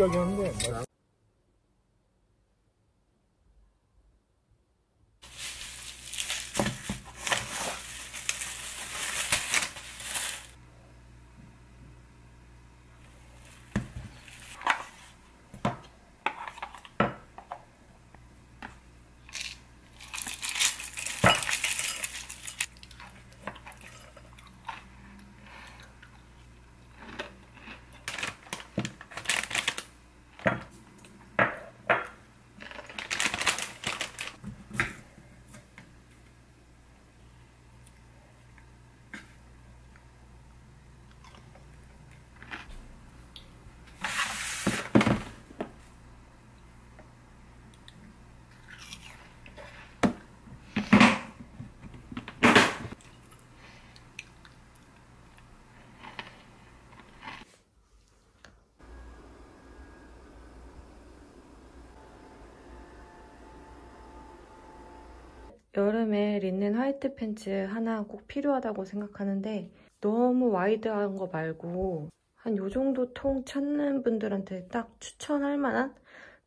느끼하게 하는데 여름에 린넨 화이트 팬츠 하나 꼭 필요하다고 생각하는데 너무 와이드한 거 말고 한 요 정도 통 찾는 분들한테 딱 추천할 만한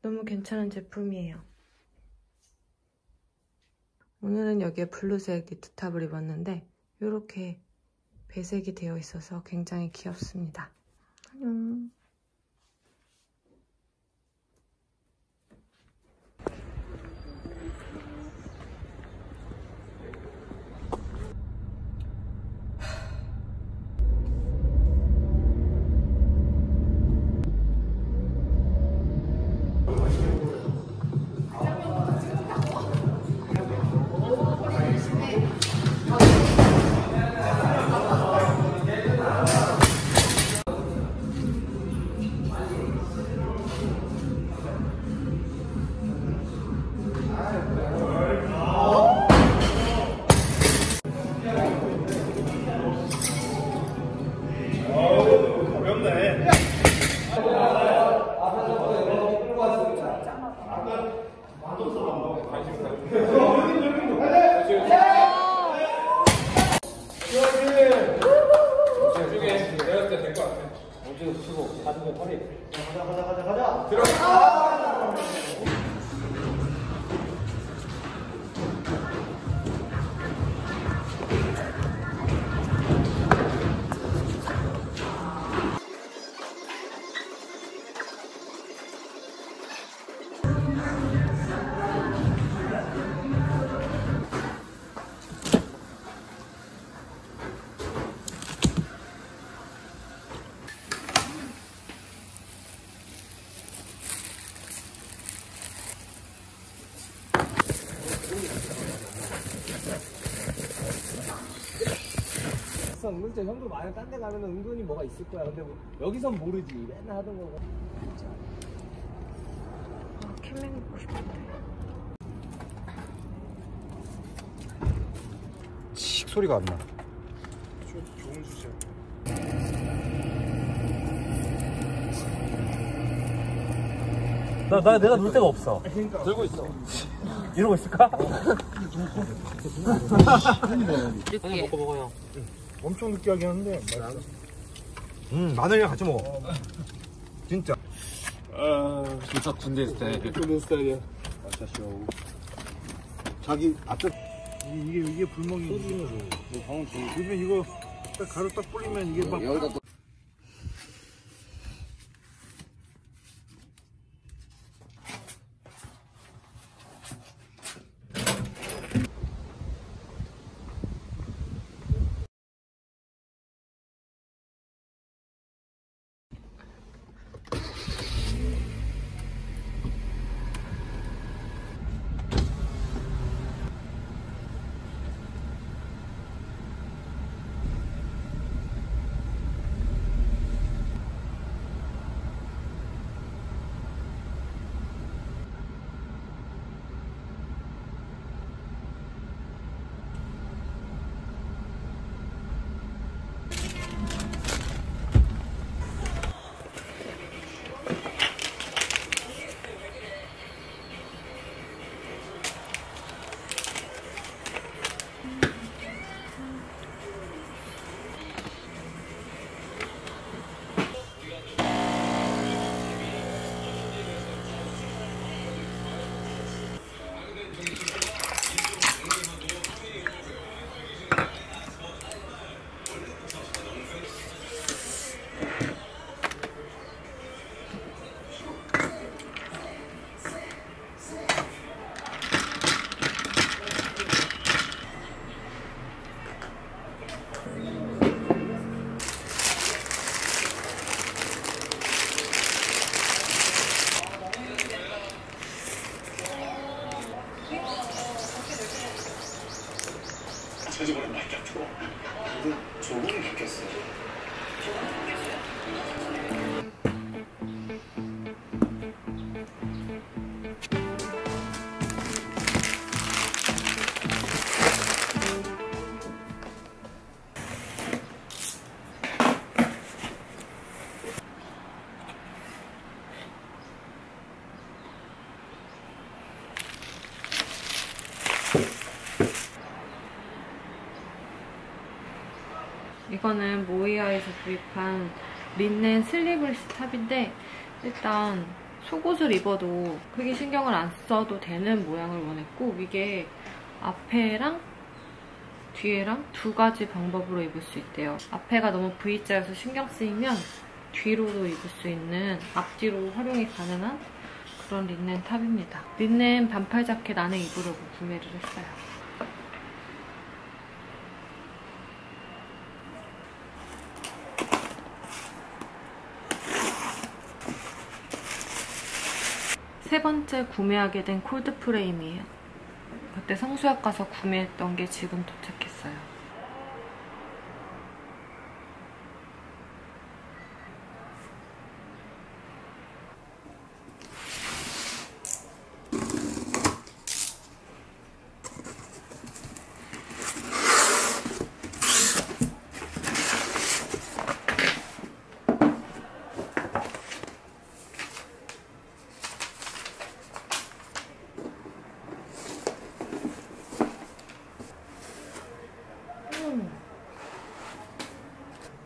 너무 괜찮은 제품이에요. 오늘은 여기에 블루색 니트탑을 입었는데 이렇게 배색이 되어 있어서 굉장히 귀엽습니다. 안녕. 은근히 형도 많이 딴데 가면 은근히 뭐가 있을 거야. 근데 뭐 여기선 모르지. 맨날 하던 거고. 아, 캠맨 먹고 싶은데. 칙 소리가 안 나. 좋은 주제. 나, 나 내가 놀 데가 없어. 들고 있어. 이러고 있을까? 엄청 느끼하게 하는데 맛있어. 음, 마늘이랑 같이 먹어. 진짜. 진짜 군대 스타일. 그런 스타일이야. 아싸쇼. 자기 앞에 이- 이게 이게 불멍이. 소주는 뭐 방금 그러면 이거 딱 가루 딱 뿌리면 이게 막. 이거는 모이아에서 구입한 린넨 sleeveless top인데 일단 속옷을 입어도 크게 신경을 안 써도 되는 모양을 원했고 이게 앞에랑 뒤에랑 두 가지 방법으로 입을 수 있대요. 앞에가 너무 V자여서 신경 쓰이면 뒤로도 입을 수 있는 앞뒤로 활용이 가능한 그런 린넨 top입니다. 린넨 반팔 자켓 안에 입으려고 구매를 했어요. 세 번째 구매하게 된 콜드 프레임이에요. 그때 성수역 가서 구매했던 게 지금 도착했어요.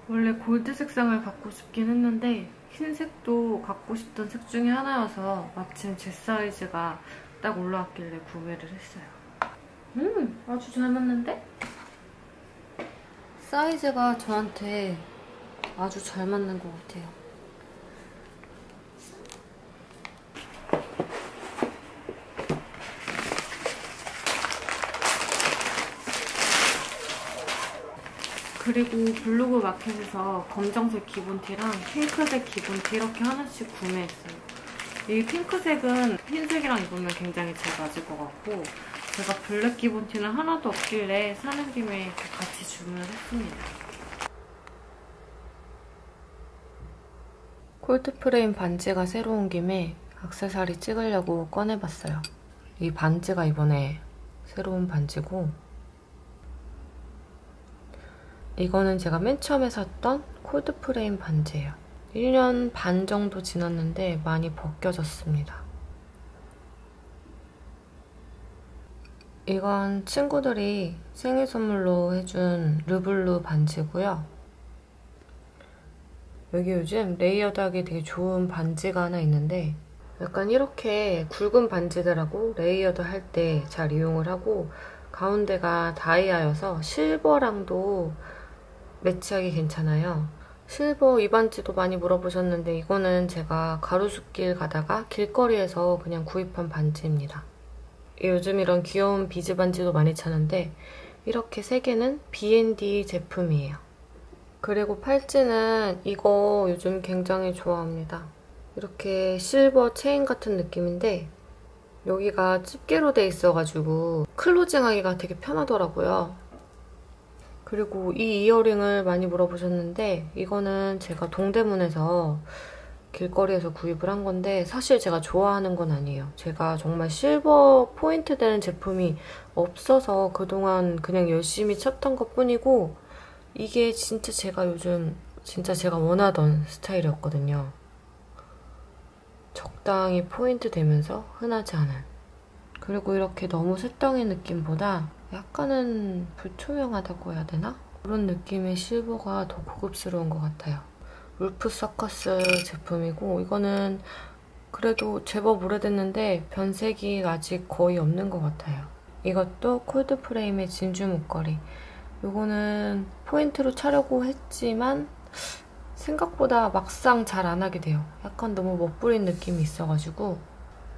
원래 골드 색상을 갖고 싶긴 했는데 흰색도 갖고 싶던 색 중에 하나여서 마침 제 사이즈가 딱 올라왔길래 구매를 했어요. 음, 아주 잘 맞는데? 사이즈가 저한테 아주 잘 맞는 것 같아요. 그리고 블로그 마켓에서 검정색 기본티랑 핑크색 기본티 이렇게 하나씩 구매했어요. 이 핑크색은 흰색이랑 입으면 굉장히 잘 맞을 것 같고 제가 블랙 기본티는 하나도 없길래 사는 김에 같이 주문을 했습니다. 콜드프레임 반지가 새로 온 김에 악세사리 찍으려고 꺼내봤어요. 이 반지가 이번에 새로운 반지고 이거는 제가 맨 처음에 샀던 콜드프레임 반지예요. 1년 반 정도 지났는데 많이 벗겨졌습니다. 이건 친구들이 생일 선물로 해준 르블루 반지고요. 여기 요즘 layered하기 되게 좋은 반지가 하나 있는데 약간 이렇게 굵은 반지들하고 layered 할 때 잘 이용을 하고 가운데가 다이아여서 실버랑도 매치하기 괜찮아요. 실버 이 반지도 많이 물어보셨는데 이거는 제가 가로수길 가다가 길거리에서 그냥 구입한 반지입니다. 요즘 이런 귀여운 비즈 반지도 많이 찾는데 이렇게 세 개는 B&D 제품이에요. 그리고 팔찌는 이거 요즘 굉장히 좋아합니다. 이렇게 실버 체인 같은 느낌인데 여기가 집게로 돼 있어가지고 closing하기가 되게 편하더라고요. 그리고 이 이어링을 많이 물어보셨는데 이거는 제가 동대문에서 길거리에서 구입을 한 건데 사실 제가 좋아하는 건 아니에요. 제가 정말 실버 포인트 되는 제품이 없어서 그동안 그냥 열심히 찾던 것 뿐이고 이게 진짜 제가 요즘 진짜 제가 원하던 스타일이었거든요. 적당히 포인트 되면서 흔하지 않은 그리고 이렇게 너무 새덩이 느낌보다 약간은 불투명하다고 해야 되나? 그런 느낌의 실버가 더 고급스러운 것 같아요. 울프 서커스 제품이고 이거는 그래도 제법 오래됐는데 변색이 아직 거의 없는 것 같아요. 이것도 콜드 프레임의 진주 목걸이. 이거는 포인트로 차려고 했지만 생각보다 막상 잘 안 하게 돼요. 약간 너무 멋부린 느낌이 있어가지고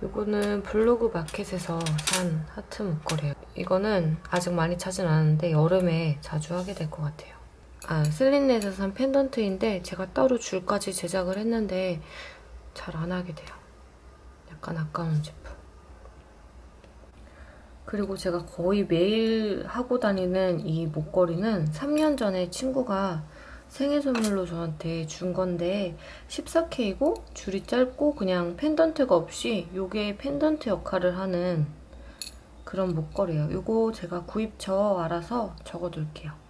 이거는 블로그 마켓에서 산 하트 목걸이에요. 이거는 아직 많이 차진 않았는데 여름에 자주 하게 될 것 같아요. 아, 슬린넷에서 산 펜던트인데 제가 따로 줄까지 제작을 했는데 잘 안 하게 돼요. 약간 아까운 제품. 그리고 제가 거의 매일 하고 다니는 이 목걸이는 3년 전에 친구가 생일 선물로 저한테 준 건데 14K고 줄이 짧고 그냥 펜던트가 없이 이게 펜던트 역할을 하는 그런 목걸이에요. 이거 제가 구입처 알아서 적어둘게요.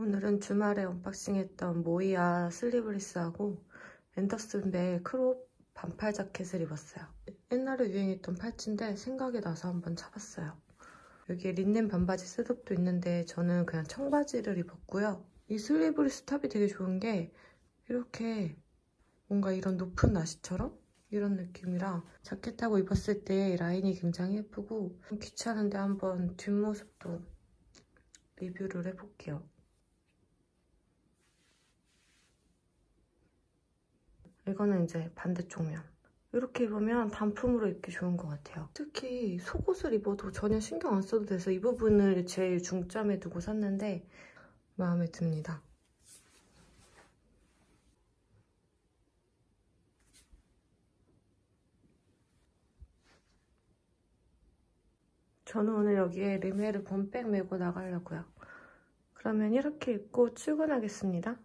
오늘은 주말에 unboxing했던 모이아 sleeveless하고 앤더슨 벨 crop 반팔 자켓을 입었어요. 옛날에 유행했던 팔찌인데 생각이 나서 한번 차봤어요. 여기에 린넨 반바지 setup도 있는데 저는 그냥 청바지를 입었고요. 이 sleeveless top이 되게 좋은 게 이렇게 뭔가 이런 높은 나시처럼 이런 느낌이라 자켓하고 입었을 때 라인이 굉장히 예쁘고 괜찮은데 한번 뒷모습도 리뷰를 해볼게요. 이거는 이제 반대쪽 면. 이렇게 입으면 단품으로 입기 좋은 것 같아요. 특히 속옷을 입어도 전혀 신경 안 써도 돼서 이 부분을 제일 중점에 두고 샀는데 마음에 듭니다. 저는 오늘 여기에 리메르 봄백 메고 나가려고요. 그러면 이렇게 입고 출근하겠습니다.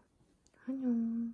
안녕.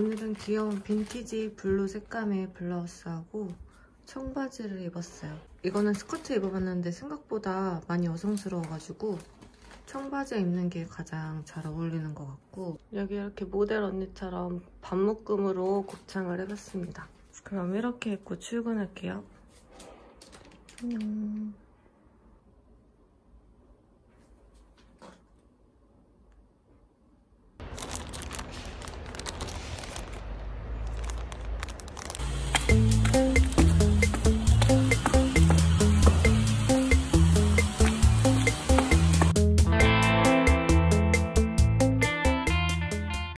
오늘은 귀여운 빈티지 블루 색감의 블라우스하고 청바지를 입었어요. 이거는 스커트 입어봤는데 생각보다 많이 여성스러워가지고 청바지 입는 게 가장 잘 어울리는 것 같고 여기 이렇게 모델 언니처럼 반묶음으로 곱창을 해봤습니다. 그럼 이렇게 입고 출근할게요. 안녕.